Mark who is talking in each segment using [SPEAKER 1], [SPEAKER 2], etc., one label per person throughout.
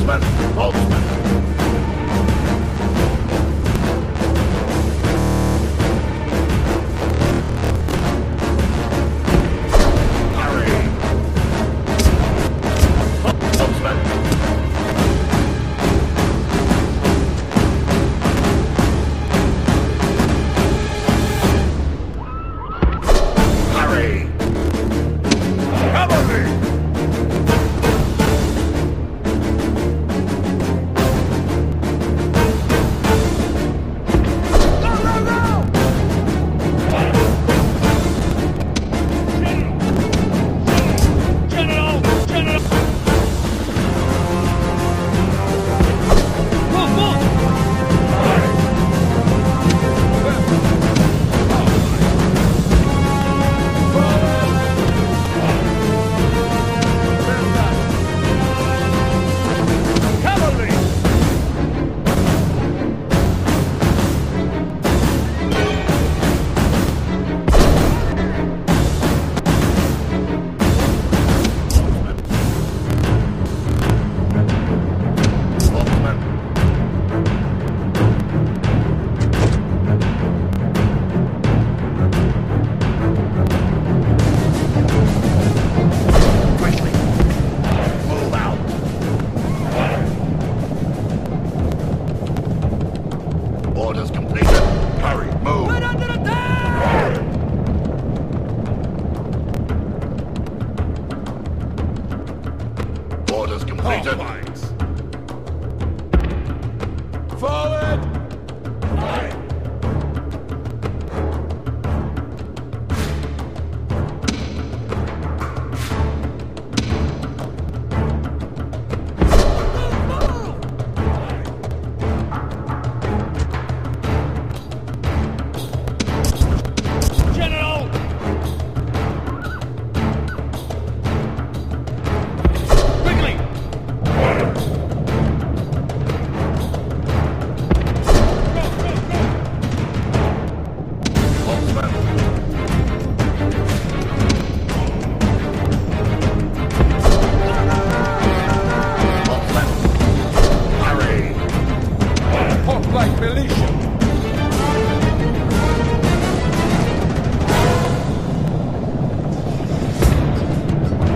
[SPEAKER 1] Holtzman! Holtzman! Orders completed.
[SPEAKER 2] Oh
[SPEAKER 3] Forward!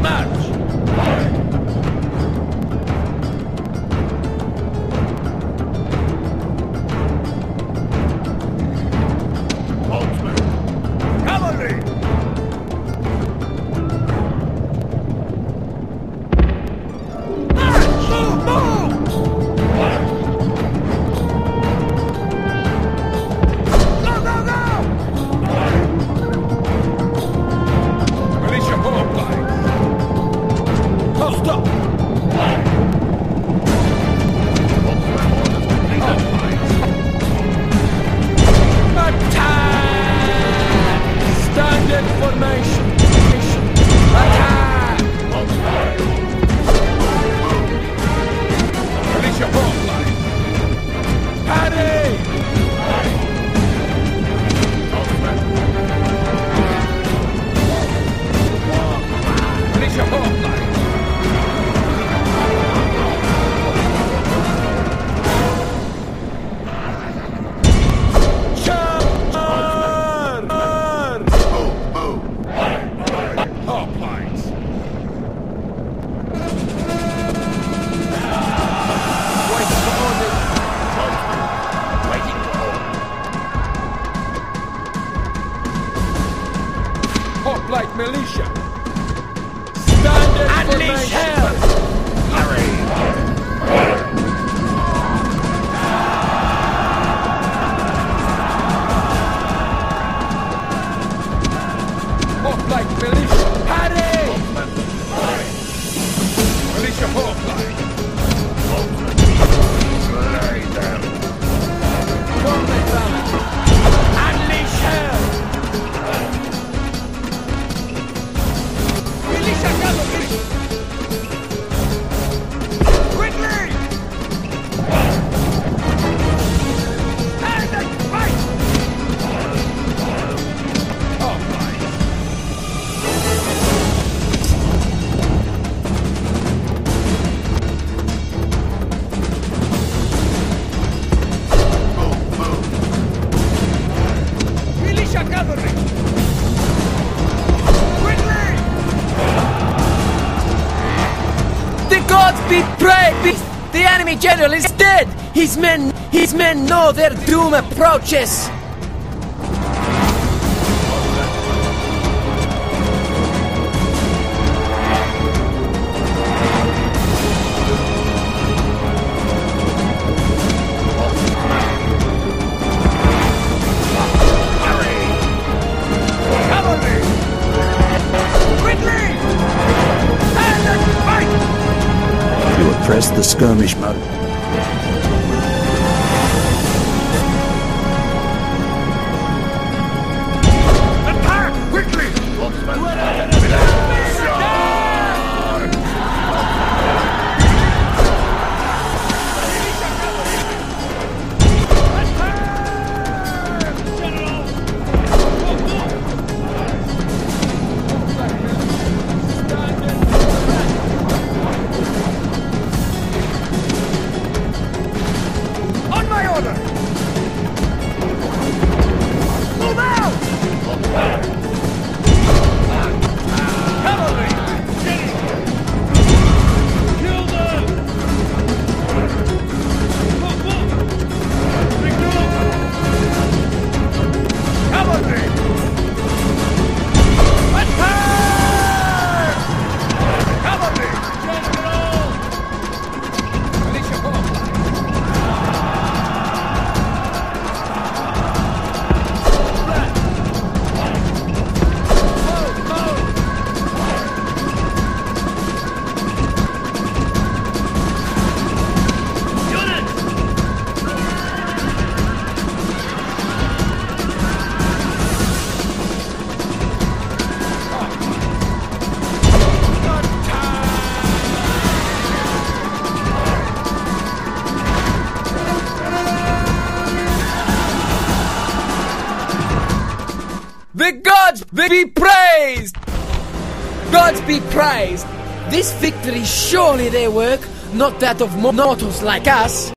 [SPEAKER 2] march! like militia.
[SPEAKER 3] Stand in Unleash for hell!
[SPEAKER 1] Hurry!
[SPEAKER 3] Be! The enemy general is dead! His men, his men know their doom approaches!
[SPEAKER 4] Skirmish mode.
[SPEAKER 3] Gods be praised! Gods be praised! This victory surely their work, not that of mortals like us.